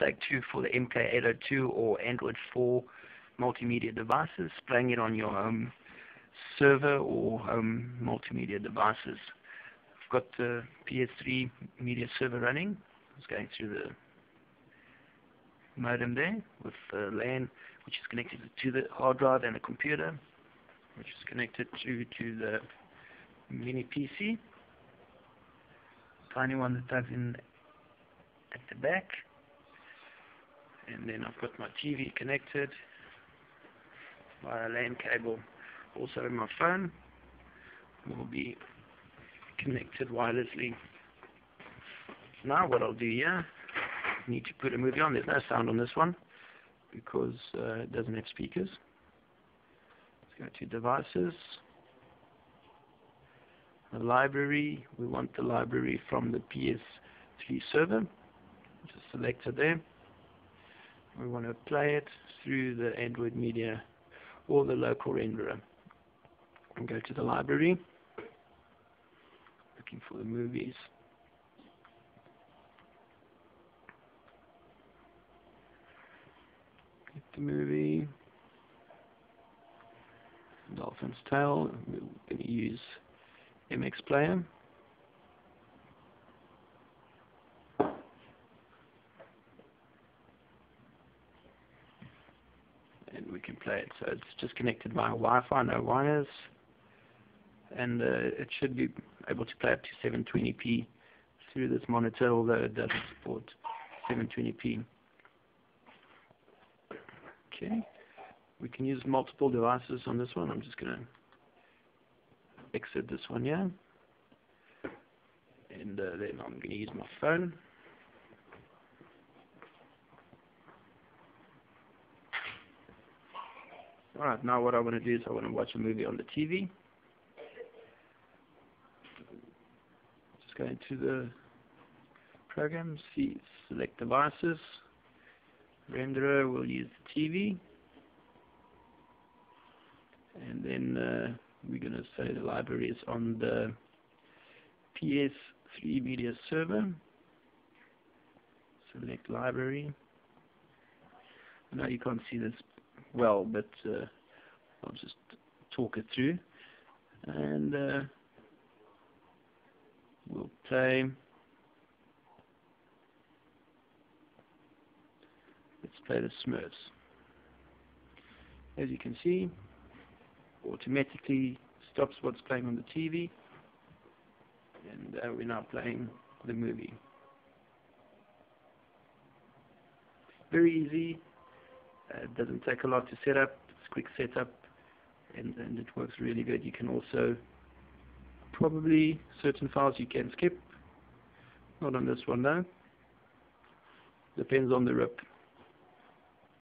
DAC2 for the MK802 or Android 4 multimedia devices, playing it on your home server or home multimedia devices. I've got the PS3 media server running. It's going through the modem there with the LAN which is connected to the hard drive and the computer which is connected to, to the mini PC tiny one that plugs in at the back and then I've got my TV connected via LAN cable. Also my phone will be connected wirelessly. Now what I'll do here need to put a movie on. There's no sound on this one because uh, it doesn't have speakers. Let's go to devices. The library we want the library from the PS3 server. Just select it there we want to play it through the Android Media or the local renderer and go to the library. Looking for the movies. Get the movie. Dolphin's Tale we're going to use MX Player and we can play it. So it's just connected via Wi-Fi no wires. And uh, it should be able to play up to 720p through this monitor although it doesn't support 720p okay. We can use multiple devices on this one. I'm just gonna exit this one here. And uh, then I'm gonna use my phone Alright, now what I want to do is I want to watch a movie on the TV. Just go into the program, see, select devices, renderer, we'll use the TV. And then uh, we're going to say the library is on the PS3 media server. Select library. Now you can't see this well, but uh, I'll just talk it through. And uh, we'll play. Let's play the Smurfs. As you can see, automatically stops what's playing on the TV, and uh, we're now playing the movie. Very easy. Uh, it doesn't take a lot to set up. It's quick setup, and, and it works really good. You can also probably certain files you can skip. Not on this one though. Depends on the RIP.